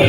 you